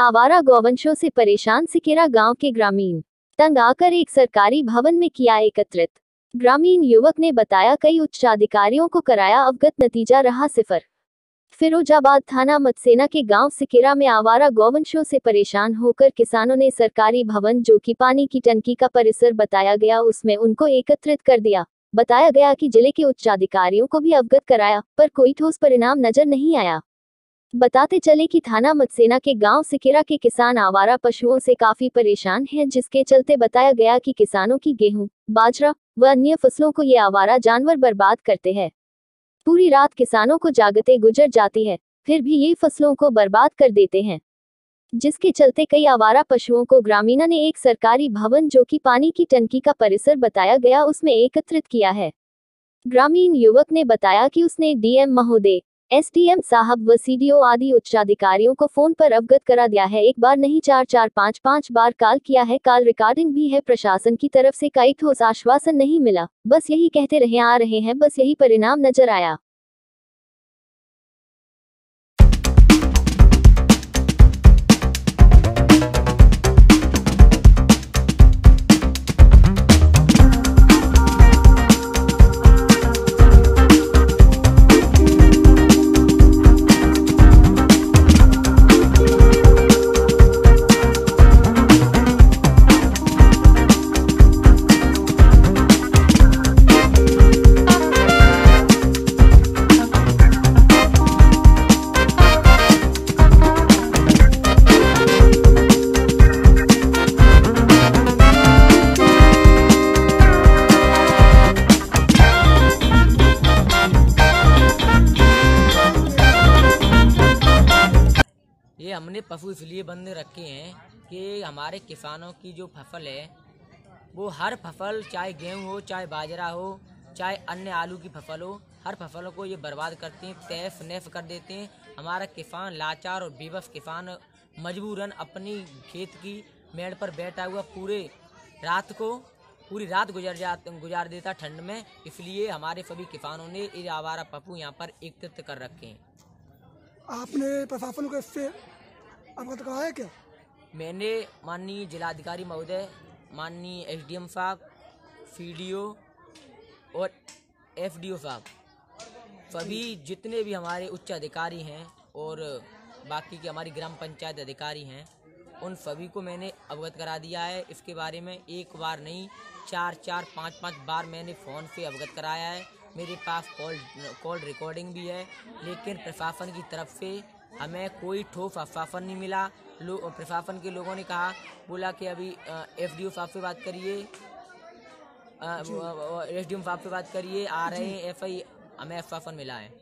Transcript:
आवारा गौवंशों से परेशान सिकेरा गाँव के ग्रामीण। तंग आकर एक सरकारी भवन में किया एकत्रित। ग्रामीण युवक ने बताया कई उच्चाधिकारियों को कराया अवगत नतीजा रहा सिफर। फिरोजाबाद थाना मतसेना के गाँव सिकेरा में आवारा गौवंशों से परेशान होकर किसानों ने सरकारी भवन जो कि पानी की टंकी का परिसर बताया गया उसमें उनको एकत्रित कर दिया। बताया गया कि ज़िले के उच्चाधिकारियों को भी अवगत कराया, पर कोई ठोस परिणाम नज़र नहीं आया। बताते चले कि थाना मतसेना के गाँव सिकेरा के किसान आवारा पशुओं से काफ़ी परेशान हैं, जिसके चलते बताया गया कि किसानों की गेहूँ, बाजरा व अन्य फ़सलों को ये आवारा जानवर बर्बाद करते हैं। पूरी रात किसानों को जागते गुजर जाती है, फिर भी ये फ़सलों को बर्बाद कर देते हैं। जिसके चलते कई आवारा पशुओं को ग्रामीणा ने एक सरकारी भवन जो कि पानी की टंकी का परिसर बताया गया उसमें एकत्रित किया है। ग्रामीण युवक ने बताया कि उसने डीएम महोदय एसडीएम साहब व सीडीओ आदि उच्चाधिकारियों को फ़ोन पर अवगत करा दिया है। एक बार नहीं, चार चार, पाँच पाँच बार कॉल किया है। कॉल रिकॉर्डिंग भी है। प्रशासन की तरफ़ से कई ठोस आश्वासन नहीं मिला। बस यही कहते रहे, आ रहे हैं। बस यही परिणाम नज़र आया। हमने पशु इसलिए बंद रखे हैं कि हमारे किसानों की जो फ़सल है, वो हर फ़सल चाहे गेहूँ हो, चाहे बाजरा हो, चाहे अन्य आलू की फ़सल हो, हर फ़सलों को ये बर्बाद करते हैं, तैफ नैफ कर देते हैं। हमारा किसान लाचार और बेबस किसान मजबूरन अपनी खेत की मेड़ पर बैठा हुआ पूरे रात को, पूरी रात गुजर जा, गुजार देता ठंड में। इसलिए हमारे सभी किसानों ने ये आवारा पप्पू यहाँ पर एकत्रित कर रखे हैं। आपने प्रशासन को इससे अवगत कराया क्या? मैंने माननीय जिलाधिकारी महोदय, माननीय एस डी एम साहब, सीडीओ और एफ़ डी ओ साहब, सभी जितने भी हमारे उच्च अधिकारी हैं और बाकी के हमारी ग्राम पंचायत अधिकारी हैं, उन सभी को मैंने अवगत करा दिया है। इसके बारे में एक बार नहीं, चार चार, पाँच पाँच बार मैंने फ़ोन से अवगत कराया है। मेरे पास कॉल कॉल रिकॉर्डिंग भी है, लेकिन प्रशासन की तरफ़ से हमें कोई ठोस आश्वासन नहीं मिला। लोग प्रशासन के लोगों ने कहा बोला कि अभी एफ़ डी ओ साहब से बात करिए। एस डी ओ साहब से बात करिए आ रहे हैं एफ़ आई हमें आश्वासन मिला है।